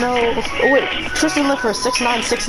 No. Oh, wait. Tristan left for 6969.